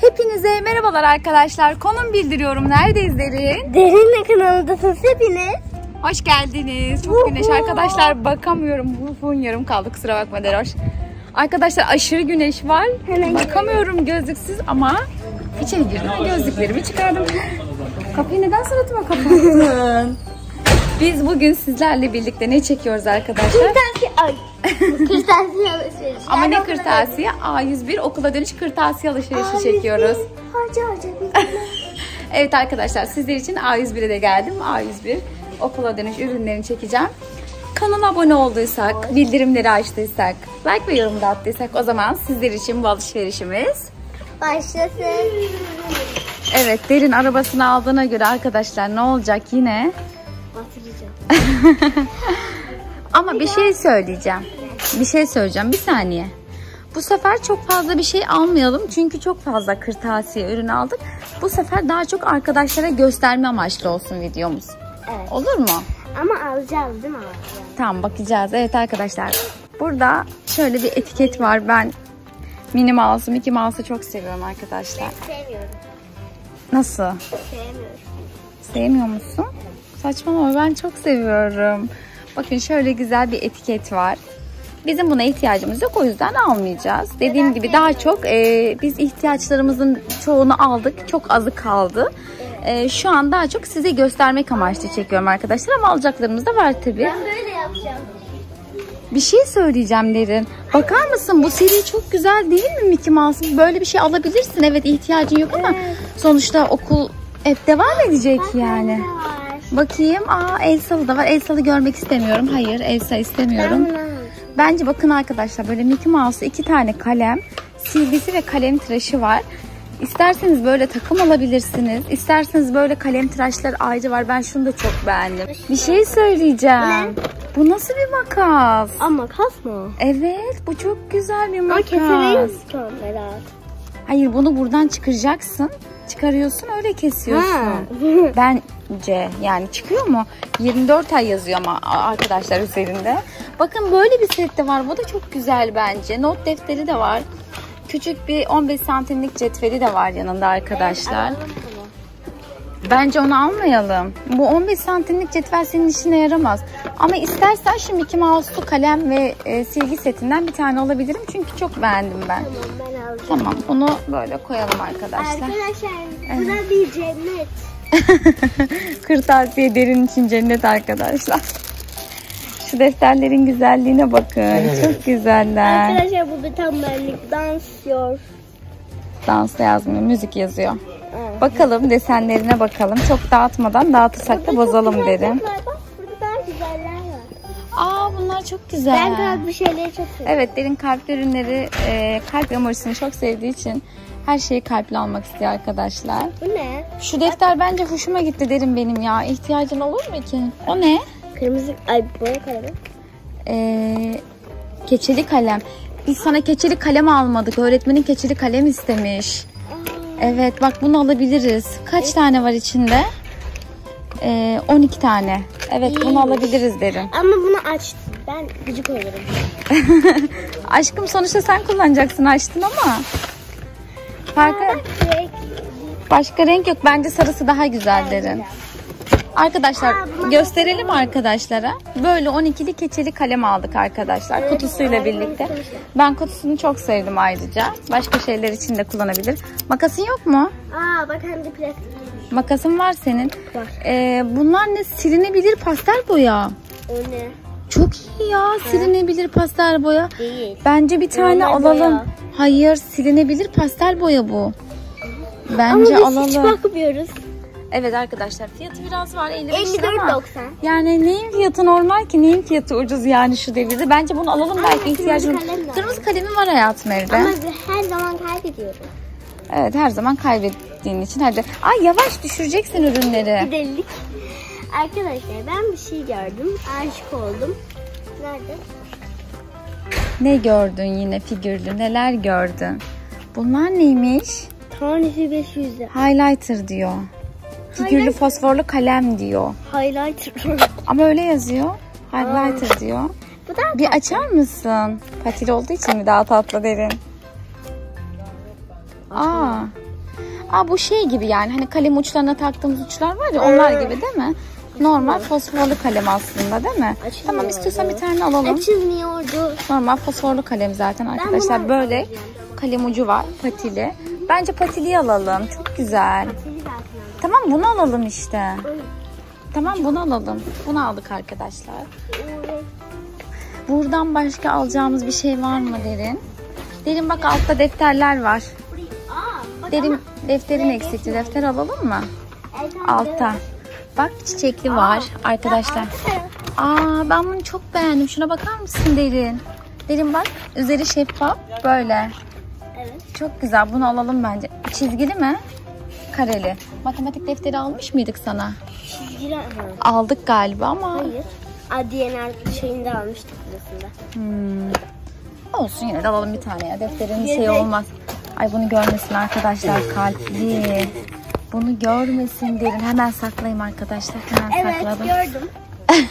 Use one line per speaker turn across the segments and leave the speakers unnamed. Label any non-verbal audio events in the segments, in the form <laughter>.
Hepinize merhabalar arkadaşlar. Konum bildiriyorum. Neredeyiz Derin?
Derinle kanalındasınız hepiniz.
Hoş geldiniz. Çok güneş arkadaşlar. Bakamıyorum. Bu yarım kaldı. Kusura bakma Deroş. Arkadaşlar aşırı güneş var.
Hemen
Bakamıyorum gözlüksüz ama içeri girdim ve gözlüklerimi çıkardım. Kapıyı neden suratıma kapattın? <laughs> Biz bugün sizlerle birlikte ne çekiyoruz arkadaşlar?
Kırtasiye ay. <laughs> Kırtasiye alışveriş.
Ama ne kırtasiye? A101 okula dönüş kırtasiye alışverişi çekiyoruz.
Harca harca <laughs>
Evet arkadaşlar sizler için A101'e de geldim. A101 okula dönüş ürünlerini çekeceğim. Kanala abone olduysak, bildirimleri açtıysak, like ve yorum da attıysak o zaman sizler için bu alışverişimiz.
Başlasın.
Evet derin arabasını aldığına göre arkadaşlar ne olacak yine? <laughs> Ama bir şey söyleyeceğim. Bir şey söyleyeceğim. Bir saniye. Bu sefer çok fazla bir şey almayalım. Çünkü çok fazla kırtasiye ürün aldık. Bu sefer daha çok arkadaşlara gösterme amaçlı olsun videomuz.
Evet.
Olur mu?
Ama alacağız değil mi?
Tamam bakacağız. Evet arkadaşlar. Burada şöyle bir etiket var. Ben Minnie Mouse'u, Mickey Mouse'u çok seviyorum arkadaşlar.
Sevmiyorum.
Nasıl?
Sevmiyorum.
Sevmiyor musun? Saçmalama ben çok seviyorum. Bakın şöyle güzel bir etiket var. Bizim buna ihtiyacımız yok o yüzden almayacağız. Dediğim gibi daha çok e, biz ihtiyaçlarımızın çoğunu aldık. Çok azı kaldı. E, şu an daha çok size göstermek amaçlı çekiyorum arkadaşlar ama alacaklarımız da var tabii.
Ben böyle yapacağım.
Bir şey söyleyeceğim Derin. Bakar mısın bu seri çok güzel değil mi Mickey Mouse? Böyle bir şey alabilirsin. Evet ihtiyacın yok ama sonuçta okul hep devam edecek yani.
Ne?
Bakayım. Aa Elsa'lı da var. Elsa'lı görmek istemiyorum. Hayır Elsa istemiyorum. Bence bakın arkadaşlar böyle Mickey Mouse'u iki tane kalem, silgisi ve kalem tıraşı var. İsterseniz böyle takım alabilirsiniz. İsterseniz böyle kalem tıraşlar ayrı var. Ben şunu da çok beğendim. Bir şey söyleyeceğim. Bu nasıl bir makas?
Ama makas mı?
Evet bu çok güzel bir makas.
kesemeyiz sonra Berat.
Hayır bunu buradan çıkaracaksın. Çıkarıyorsun öyle kesiyorsun.
Ha. <laughs>
Bence yani çıkıyor mu? 24 ay yazıyor ama arkadaşlar üzerinde. Bakın böyle bir set de var. Bu da çok güzel bence. Not defteri de var. Küçük bir 15 santimlik cetveli de var yanında arkadaşlar. Bence onu almayalım. Bu 15 santimlik cetvel senin işine yaramaz. Ama istersen şu Mickey Mouse'lu kalem ve e, silgi setinden bir tane alabilirim. Çünkü çok beğendim ben.
Tamam
Tamam bunu böyle koyalım arkadaşlar.
Arkadaşlar buna bir cennet. <laughs>
Kırtasiye derin için cennet arkadaşlar. Şu defterlerin güzelliğine bakın. Çok güzeller.
Arkadaşlar bu bir tam benlik dansıyor.
Dans yazmıyor, müzik yazıyor.
Evet.
Bakalım desenlerine bakalım. Çok dağıtmadan dağıtırsak da bozalım derim.
Bak
bunlar çok güzel.
Ben kalp bir şeyleri çok seviyorum.
Evet derin kalp ürünleri e, kalp emojisini çok sevdiği için her şeyi kalple almak istiyor arkadaşlar.
Bu ne?
Şu defter bence hoşuma gitti derim benim ya. İhtiyacın olur mu ki? O ne?
Kırmızı, ay boya kalemi.
Ee, keçeli kalem. Biz sana keçeli kalem almadık. Öğretmenin keçeli kalem istemiş. Evet bak bunu alabiliriz. Kaç tane var içinde? Ee, 12 tane. Evet bunu
İyiymiş.
alabiliriz derim.
Ama bunu açtım. Ben gıcık olurum. <laughs>
Aşkım sonuçta sen kullanacaksın açtın ama. Farkı,
Direkt
başka renk yok. Bence sarısı daha güzel derin. Arkadaşlar gösterelim arkadaşlara. Böyle 12'li keçeli kalem aldık arkadaşlar kutusuyla birlikte. Ben kutusunu çok sevdim ayrıca. Başka şeyler için de kullanabilir. Makasın yok mu?
Aa bak hem de plastik.
Makasın var senin.
Var.
Ee, bunlar ne? Silinebilir pastel boya.
O ne?
Çok iyi ya. Silinebilir pastel boya.
Değil.
Bence bir tane
Normal
alalım.
boya.
Hayır, silinebilir pastel boya bu.
Ama
Bence
biz
alalım.
hiç bakmıyoruz.
Evet arkadaşlar fiyatı biraz var 55 lira ama
54.90.
yani neyin fiyatı normal ki neyin fiyatı ucuz yani şu devirde. Bence bunu alalım belki
kırmızı
ihtiyacımız.
kalem.
Kırmızı kalemi var hayatım evde.
Ama her zaman kaybediyorum.
Evet her zaman kaybettiğin için hadi. Ay yavaş düşüreceksin ürünleri.
Bir delilik. Arkadaşlar ben bir şey gördüm. Aşık oldum. Nerede?
Ne gördün yine figürlü neler gördün? Bunlar neymiş?
Tanesi 500 lira.
Highlighter diyor. Figürlü
Highlighter.
fosforlu kalem diyor.
Highlighter.
Ama öyle yazıyor. Highlighter diyor.
Bu da
Bir açar mısın? Patil olduğu için mi daha tatlı derin? Aa, Aa bu şey gibi yani hani kalem uçlarına taktığımız uçlar var ya onlar gibi değil mi? Normal fosforlu kalem aslında değil mi?
Açılmıyor
Tamam istiyorsan bir tane alalım.
Açılmıyordu.
Normal fosforlu kalem zaten arkadaşlar. Böyle kalem ucu var patili. Bence patiliyi alalım. Çok güzel. Tamam bunu alalım işte. Tamam bunu alalım. Bunu aldık arkadaşlar. Buradan başka alacağımız bir şey var mı Derin? Derin bak altta defterler var. Derin defterin eksikti. Defter alalım mı?
Tamam.
Altta. Bak çiçekli var arkadaşlar. Aa ben bunu çok beğendim. Şuna bakar mısın Derin? Derin bak üzeri şeffaf böyle.
Evet.
Çok güzel. Bunu alalım bence. Çizgili mi? Kareli. Matematik defteri almış mıydık sana?
Çizgili ha.
Aldık galiba ama.
Hayır. Adiyener şeyinde almıştık burasında.
Hmm. Olsun yine de alalım bir tane ya. Defterin şey olmaz. Ay bunu görmesin arkadaşlar kalpli. Bunu görmesin derin. Hemen saklayayım arkadaşlar. Hemen
Evet
sakladım.
gördüm. <laughs>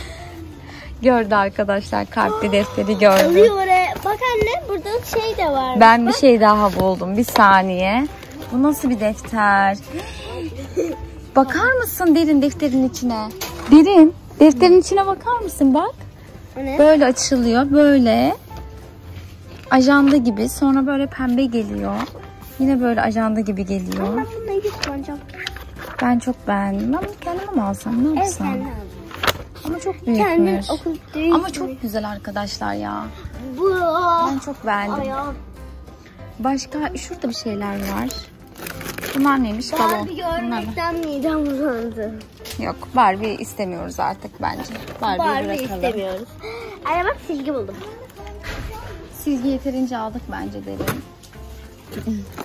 Gördü arkadaşlar kalpli defteri gördü.
Bak anne burada şey de var.
Ben bir şey daha buldum. Bir saniye. Bu nasıl bir defter? <gasps> Bakar mısın derin defterin içine? Derin defterin içine bakar mısın bak.
Ne?
Böyle açılıyor böyle. Ajanda gibi sonra böyle pembe geliyor. Yine böyle ajanda gibi geliyor.
Ben bunu ne kullanacağım?
Ben çok beğendim. Ben bunu kendime mi alsam ne
Evet
yapsam?
aldım.
Ama çok büyükmüş.
okul değil.
Ama çok güzel arkadaşlar ya.
Bu.
Ben çok beğendim.
Ayağım.
Başka şurada bir şeyler var. Bunlar neymiş? Balon.
Barbie
mı?
görmekten midem bulandı.
Yok Barbie istemiyoruz artık bence.
Barbie
bırakalım.
istemiyoruz. Ay bak silgi buldum.
Silgi yeterince aldık bence derin.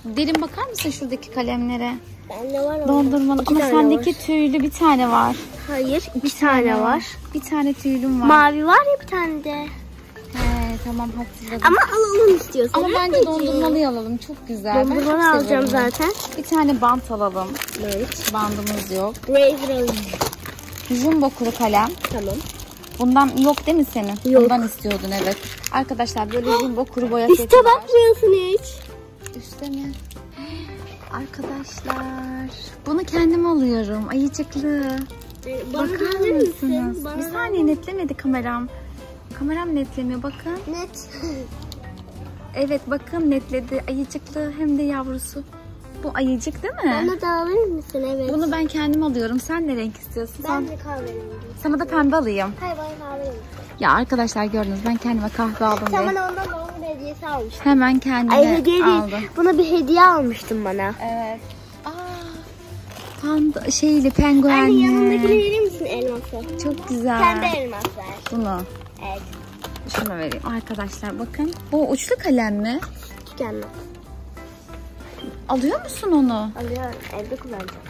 Derin bakar mısın şuradaki kalemlere?
Bende var
Dondurmalı
İki
ama
tane
sendeki
var.
tüylü bir tane var.
Hayır iki tane var.
Bir tane tüylüm var.
Mavi var ya bir tane de.
He, tamam hatırladım.
Ama alalım istiyorsan.
Ama bence dondurmalıyı alalım. Çok güzel.
Dondurmanı alacağım zaten.
Bir tane bant alalım.
Evet.
Bandımız yok.
Razer alayım.
Jumbo kuru kalem.
Tamam.
Bundan yok değil mi senin?
Yok.
Bundan istiyordun evet. Arkadaşlar böyle jumbo kuru boya seti var.
bakmıyorsun hiç.
Üste mi? Arkadaşlar bunu kendim alıyorum. Ayıcıklı.
Bana
Bakar mısınız?
Bana
Bir saniye netlemedi kameram. Kameram netlemiyor bakın.
Net.
Evet bakın netledi. Ayıcıklı hem de yavrusu. Bu ayıcık değil mi?
Bana da verir misin? Evet.
Bunu ben kendim alıyorum. Sen ne renk istiyorsun? Sen-
Ben de kahverengi.
Sana da pembe alayım.
Hayır bana kahverengi.
Ya arkadaşlar gördünüz ben kendime kahve aldım
Sen
diye.
bana ondan hediyesi almıştın.
Hemen kendime
Ay hediye değil.
aldım.
Buna bir hediye almıştın bana.
Evet. Aa, panda şeyli
Anne
penguenli.
yanındakini verir misin elması?
Çok güzel.
De elmas ver.
Bunu.
Evet.
Şunu vereyim. Arkadaşlar bakın. Bu uçlu kalem mi?
Tükenmez.
Alıyor musun onu?
Alıyorum. Evde kullanacağım.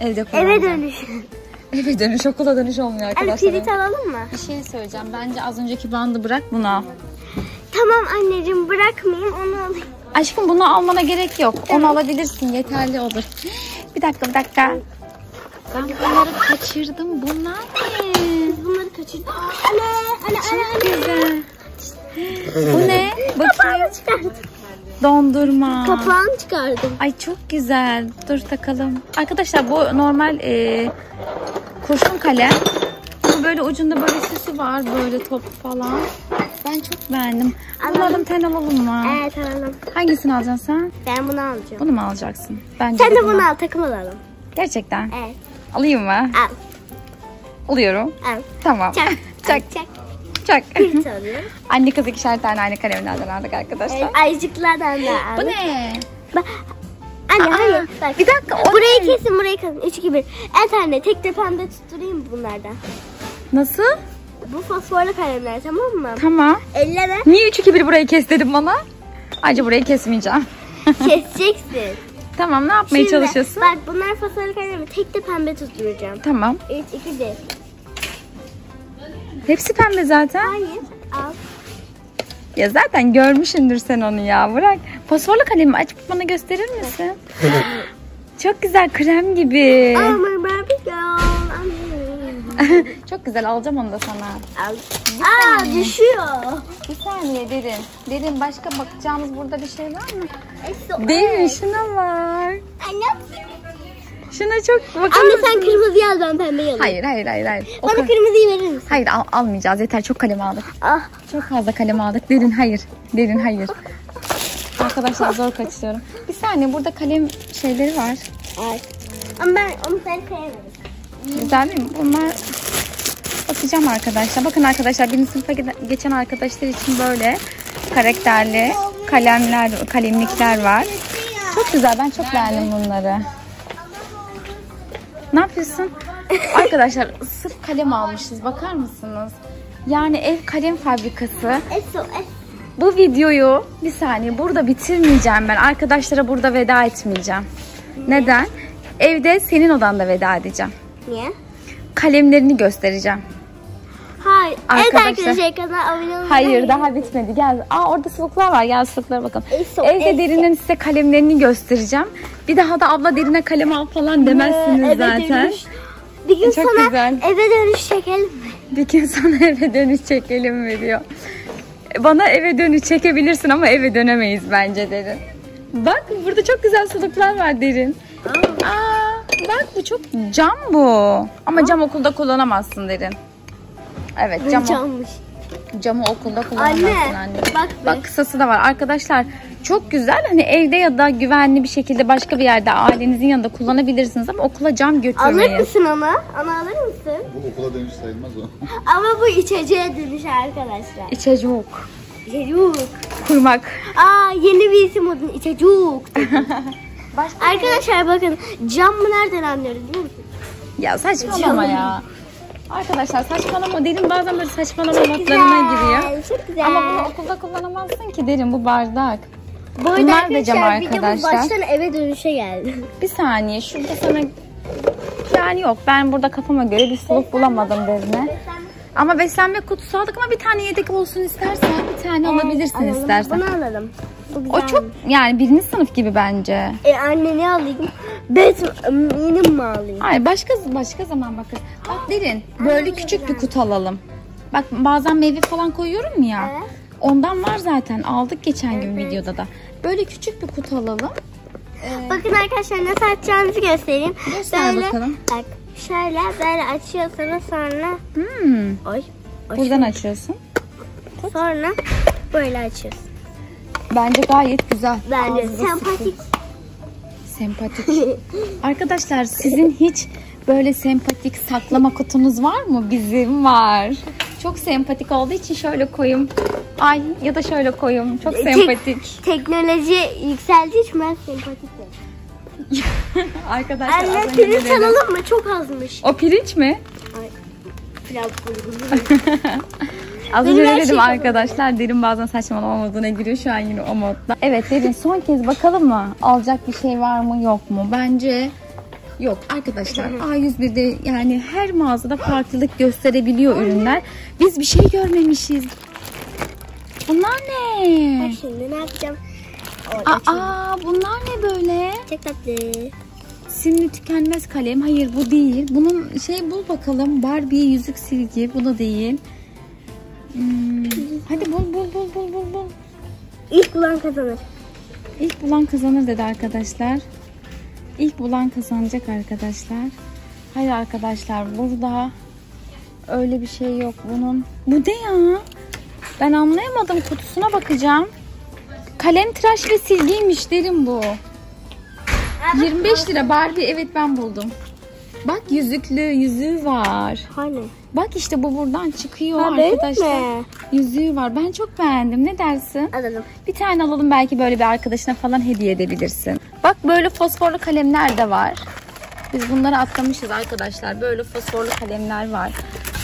Evde
Eve
kullanacağım.
dönüş. <laughs>
Eve dönüş okula dönüş olmuyor
Anne
arkadaşlar.
pirit alalım mı?
Bir şey söyleyeceğim. Bence az önceki bandı bırak bunu al.
Tamam anneciğim bırakmayayım onu alayım.
Aşkım bunu almana gerek yok. Onu alabilirsin. Yeterli olur. Bir dakika bir dakika. Ben bunları kaçırdım. Bunlar ne?
Biz bunları kaçırdık. Anne, anne, anne, anne.
Güzel. Bu ne? Bakayım. Dondurma.
Kapağını çıkardım.
Ay çok güzel. Dur takalım. Arkadaşlar bu normal e, kurşun kalem. Ama böyle ucunda böyle süsü var. Böyle top falan. Ben çok beğendim. Bunu Alalım. ten alalım mı?
Evet alalım.
Hangisini alacaksın sen?
Ben bunu alacağım.
Bunu mu alacaksın? Bence
Sen
de
de bunu al takım alalım.
Gerçekten.
Evet.
Alayım mı?
Al.
Alıyorum.
Al.
Tamam.
Çak. <laughs>
Çak.
Çak.
Çak. <laughs> Anne kız ikişer tane aynı kalemlerden aldık arkadaşlar.
Evet, ayıcıklardan da al.
Bu ne?
Bak. Anne
Aa,
hayır. Bak.
bir dakika, o
Burayı
ne?
kesin burayı kesin. 3 2 1. El tane tek tepemde tutturayım mı bunlardan?
Nasıl?
Bu fosforlu kalemler tamam mı?
Tamam.
Elleme.
Niye 3 2 1 burayı kes dedim bana? Ayrıca burayı kesmeyeceğim. <laughs>
Keseceksin.
tamam ne yapmaya
Şimdi,
çalışıyorsun?
Bak bunlar fosforlu kalemler. Tek de pembe tutturacağım.
Tamam.
3 2 1.
Hepsi pembe zaten.
Hayır. Al.
Ya zaten görmüşsündür sen onu ya. Bırak. Fosforlu kalemi açıp bana gösterir misin? Çok güzel krem gibi.
Ama Barbie girl. <laughs>
Çok güzel alacağım onu da sana.
Al. Aa düşüyor.
Bir saniye derin. Derin başka bakacağımız burada bir şey var mı?
Eso.
Derin şuna var.
Anne
Şuna çok bakar
Anne sen kırmızıyı al ben pembeyi alayım.
Hayır hayır hayır hayır. O
Bana kırmızıyı verir misin?
Hayır al- almayacağız yeter çok kalem aldık.
Ah.
Çok fazla kalem aldık. Derin hayır. Derin hayır. Arkadaşlar zor kaçıyorum. Bir saniye burada kalem şeyleri var.
Evet. Ama ben onu sen kıyamadım.
Güzel değil mi? Bunlar bakacağım arkadaşlar. Bakın arkadaşlar birinci sınıfa geçen arkadaşlar için böyle karakterli kalemler, kalemlikler var. Çok güzel. Ben çok beğendim bunları. Ne yapıyorsun? Arkadaşlar sırf kalem almışız. Bakar mısınız? Yani ev kalem fabrikası. Bu videoyu bir saniye burada bitirmeyeceğim ben. Arkadaşlara burada veda etmeyeceğim. Neden? Evde senin odanda veda edeceğim.
Niye?
Kalemlerini göstereceğim.
Hayır. Evet
Arkadaşlar-
arkadaşlar kanala abone olmayı
Hayır daha bitmedi. Gel. Aa orada suluklar var. Gel suluklara bakalım.
Eso,
Evde
eso.
derinin size kalemlerini göstereceğim. Bir daha da abla derine kalem al falan demezsiniz
Evet,
zaten.
dönüş. Bir gün
Çok
sana
güzel.
eve dönüş çekelim mi?
Bir gün sana <laughs> eve dönüş çekelim mi diyor. Bana eve dönüş çekebilirsin ama eve dönemeyiz bence derin. Bak burada çok güzel suluklar var derin. Aa, bak bu çok cam bu. Ama cam okulda kullanamazsın derin. Evet cam,
Cammış.
camı okulda kullanamazsın
Anne,
anne.
bak be.
Bak kısası da var. Arkadaşlar çok güzel. Hani evde ya da güvenli bir şekilde başka bir yerde ailenizin yanında kullanabilirsiniz ama okula cam
Alır
götürmeyin.
mısın onu? Onu alır mısın?
Bu okula dönüş sayılmaz o. <laughs>
Ama bu içeceğe dönüş arkadaşlar.
İçecek
İçecek.
kurmak.
Aa yeni bir isim oldu. İçecek. <laughs> Arkadaşlar bakın cam mı nereden anlıyoruz biliyor musun?
Ya saçmalama ya. Arkadaşlar saçmalama derin bazen böyle saçmalama notlarına giriyor.
Çok güzel.
Ama bunu okulda kullanamazsın ki derin bu bardak.
Bu
Bunlar da cam
arkadaşlar
arkadaşlar.
baştan eve dönüşe geldi.
Bir saniye şurada sana yani yok ben burada kafama göre bir suluk bulamadım derine. Ama beslenme kutusu aldık ama bir tane yedek olsun istersen bir tane alabilirsin
Alalım.
istersen.
Bunu alalım.
O çok yani birinci sınıf gibi bence.
E anne ne alayım? Batman'im mi alayım?
Hayır başka başka zaman bakın. Bak derin böyle küçük bir kutu alalım. Bak bazen meyve falan koyuyorum ya.
Evet.
Ondan var zaten aldık geçen gün videoda da. Böyle küçük bir kutu alalım.
Bakın arkadaşlar nasıl açacağınızı göstereyim.
Göster
böyle,
bakalım.
Bak şöyle böyle açıyorsunuz sonra
Hmm.
oy,
Buradan açıyorsun.
sonra böyle açıyorsun.
Bence gayet güzel.
Bence
Ağzınıza
sempatik.
Sempatik. <laughs> Arkadaşlar sizin hiç böyle sempatik saklama kutunuz var mı? Bizim var. Çok sempatik olduğu için şöyle koyayım. Ay ya da şöyle koyayım. Çok sempatik.
Teknoloji yükseldiği için ben sempatik. <laughs>
Arkadaşlar
Anne pirinç alalım mı? Çok azmış.
O pirinç mi?
Ay, bulgur. <laughs>
Az
Benim
önce dedim
şey
arkadaşlar derin bazen saçmalama moduna giriyor şu an yine o modda. Evet derin son kez bakalım mı? Alacak bir şey var mı yok mu? Bence yok arkadaşlar. A101'de yani her mağazada farklılık gösterebiliyor ürünler. Biz bir şey görmemişiz. Bunlar ne?
Bak şimdi ne yapacağım? Orada açayım.
Aa bunlar ne böyle?
Çok tatlı.
Simli tükenmez kalem. Hayır bu değil. Bunun şey bul bakalım. Barbie yüzük silgi. Bu da değil. Hmm, Hadi bul bul bul bul bul bul.
İlk bulan kazanır.
İlk bulan kazanır dedi arkadaşlar. İlk bulan kazanacak arkadaşlar. Hayır arkadaşlar burada öyle bir şey yok bunun. Bu ne ya? Ben anlayamadım. Kutusuna bakacağım. Kalem tıraş ve silgiymiş derim bu. 25 lira Barbie evet ben buldum. Bak yüzüklü yüzüğü var.
Hani?
Bak işte bu buradan çıkıyor
Ha,
arkadaşlar.
mi?
Yüzüğü var. Ben çok beğendim. Ne dersin?
Alalım.
Bir tane alalım belki böyle bir arkadaşına falan hediye edebilirsin. Bak böyle fosforlu kalemler de var. Biz bunları atlamışız arkadaşlar. Böyle fosforlu kalemler var.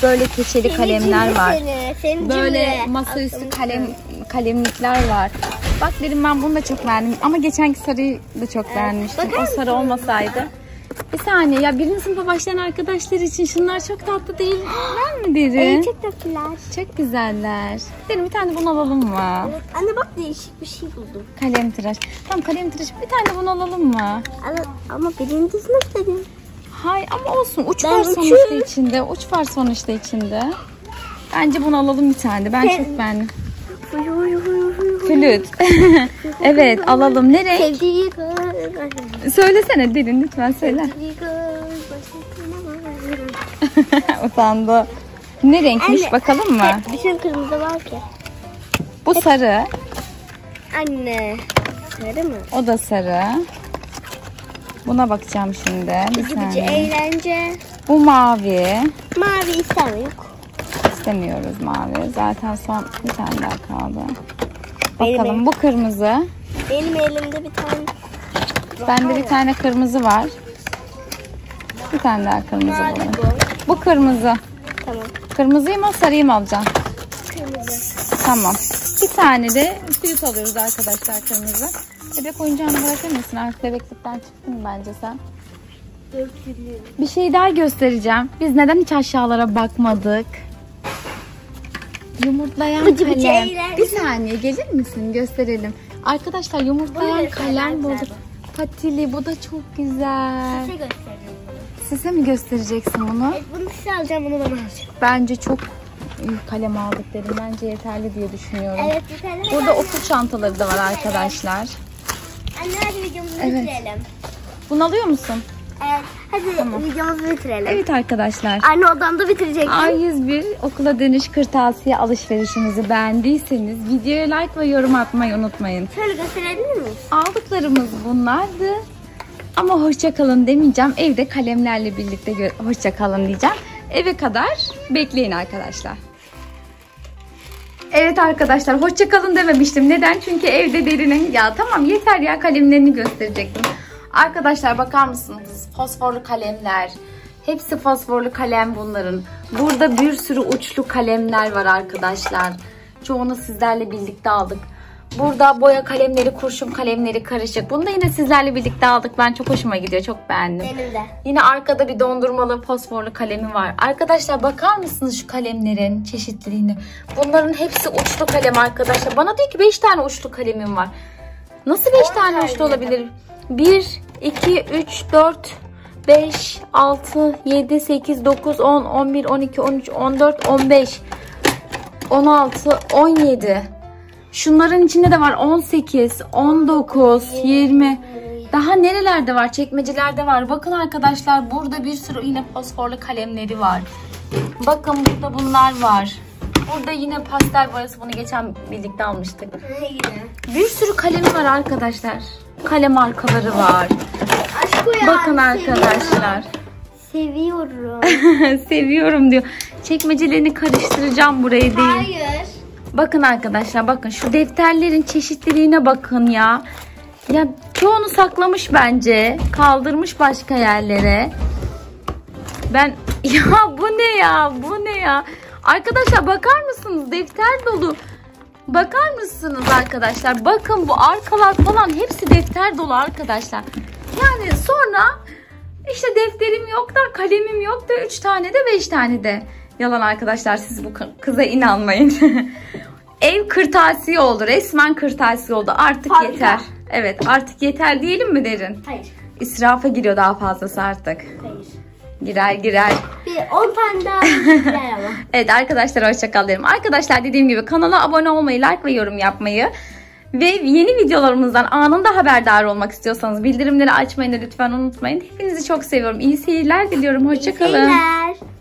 Böyle keçeli kalemler var.
Seni,
Böyle masaüstü kalem kalemlikler var. Bak dedim ben bunu da çok beğendim. Ama geçenki sarıyı da çok beğenmiştim.
bakar
O sarı olmasaydı. Bir saniye ya birinci sınıfa başlayan arkadaşlar için şunlar çok tatlı değil mi? mi derin?
Ay, çok tatlılar.
Çok güzeller. Derin bir tane bunu alalım mı?
Anne bak değişik bir şey buldum.
Kalem tıraş. Tamam kalem tıraş. Bir tane bunu alalım mı?
Ama, ama birinci sınıf dedim.
Hay ama olsun. Uç
Ben
var
uçuyorum.
sonuçta içinde. Uç var sonuçta içinde. Bence bunu alalım bir tane. Ben çok beğendim.
Uy, uy, uy.
Flüt. <laughs> evet alalım. Ne renk?
Sevdiği.
Söylesene derin lütfen söyle. <laughs> Utandı. Ne renkmiş
Anne.
bakalım mı?
Bütün kırmızı var ki.
Bu sarı.
Anne. Sarı mı?
O da sarı. Buna bakacağım şimdi.
Bici eğlence.
Bu mavi.
Mavi istemiyor.
İstemiyoruz mavi. Zaten son bir tane daha kaldı.
Benim
Bakalım bu kırmızı.
Benim elimde bir tane.
Bende bir tane kırmızı var. Bir tane daha kırmızı bulalım.
bu.
Bu kırmızı.
Tamam.
Kırmızıyı mı sarıyı mı alacaksın?
Kırmızı.
Tamam. Bir tane de flüt alıyoruz arkadaşlar kırmızı. Bebek oyuncağını bırakır mısın? Artık bebeklikten çıktın bence sen. Bir şey daha göstereceğim. Biz neden hiç aşağılara bakmadık? Yumurtlayan
Bıcı bıcı
kalem. Bir saniye gelir misin? Gösterelim. Arkadaşlar yumurtlayan kalem
ben
bulduk. Patili bu da çok güzel.
Size göstereyim.
Size mi göstereceksin bunu?
Evet, bunu size alacağım, bunu bana alacağım.
Bence çok iyi kalem aldık dedim. Bence yeterli diye düşünüyorum.
Evet, tane.
Burada okul çantaları da var arkadaşlar.
Anne hadi videomuzu
Evet.
bitirelim.
Bunu alıyor musun?
Evet, hadi videomuzu bitirelim.
Evet arkadaşlar.
Anne odamda bitirecektim.
A101 okula dönüş kırtasiye alışverişimizi beğendiyseniz videoya like ve yorum atmayı unutmayın.
Şöyle gösterebilir miyiz?
Aldıklarımız bunlardı. Ama hoşça kalın demeyeceğim. Evde kalemlerle birlikte hoşça kalın diyeceğim. Eve kadar bekleyin arkadaşlar. Evet arkadaşlar hoşça kalın dememiştim. Neden? Çünkü evde derinin ya tamam yeter ya kalemlerini gösterecektim. Arkadaşlar bakar mısınız? Fosforlu kalemler. Hepsi fosforlu kalem bunların. Burada bir sürü uçlu kalemler var arkadaşlar. Çoğunu sizlerle birlikte aldık. Burada boya kalemleri, kurşun kalemleri karışık. Bunu da yine sizlerle birlikte aldık. Ben çok hoşuma gidiyor. Çok beğendim.
Benim de.
Yine arkada bir dondurmalı fosforlu kalemi var. Arkadaşlar bakar mısınız şu kalemlerin çeşitliliğine? Bunların hepsi uçlu kalem arkadaşlar. Bana diyor ki 5 tane uçlu kalemim var. Nasıl 5
On
tane
tane
uçlu olabilir? 1, 2, 3, 4, 5, 6, 7, 8, 9, 10, 11, 12, 13, 14, 15, 16, 17. Şunların içinde de var 18, 19, 20. Daha nerelerde var? Çekmecelerde var. Bakın arkadaşlar burada bir sürü yine fosforlu kalemleri var. Bakın burada bunlar var. Burada yine pastel boyası bunu geçen birlikte almıştık. Bir sürü kalemi var arkadaşlar. Kalem arkaları var.
Aşk.
Bakın arkadaşlar.
Seviyorum. <laughs>
Seviyorum diyor. Çekmecelerini karıştıracağım buraya değil.
Hayır.
Bakın arkadaşlar bakın şu defterlerin çeşitliliğine bakın ya. Ya çoğunu saklamış bence. Kaldırmış başka yerlere. Ben <laughs> ya bu ne ya bu ne ya. Arkadaşlar bakar mısınız defter dolu. Bakar mısınız arkadaşlar? Bakın bu arkalar falan hepsi defter dolu arkadaşlar. Yani sonra işte defterim yok da kalemim yok da 3 tane de 5 tane de. Yalan arkadaşlar siz bu kı- kıza inanmayın. <laughs> Ev kırtasiye oldu. Resmen kırtasiye oldu. Artık
Fabrika.
yeter. Evet artık yeter diyelim mi derin?
Hayır.
İsrafa giriyor daha fazlası artık.
Hayır.
Girer girer.
Bir 10 tane daha gider ama. <laughs>
Evet arkadaşlar hoşçakal derim. Arkadaşlar dediğim gibi kanala abone olmayı, like ve yorum yapmayı ve yeni videolarımızdan anında haberdar olmak istiyorsanız bildirimleri açmayı da lütfen unutmayın. Hepinizi çok seviyorum. İyi seyirler diliyorum. Hoşçakalın.
Şeyler.